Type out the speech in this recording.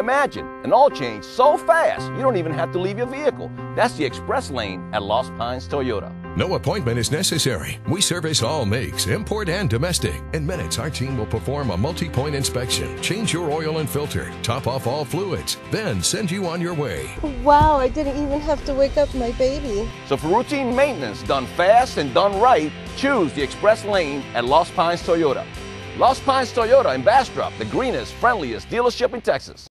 Imagine an oil change so fast you don't even have to leave your vehicle. That's the express lane at Lost Pines Toyota. No appointment is necessary. We service all makes, import and domestic. In minutes, our team will perform a multi point inspection, change your oil and filter, top off all fluids, then send you on your way. Wow, I didn't even have to wake up my baby. So for routine maintenance done fast and done right, choose the express lane at Lost Pines Toyota. Lost Pines Toyota in Bastrop, the greenest, friendliest dealership in Texas.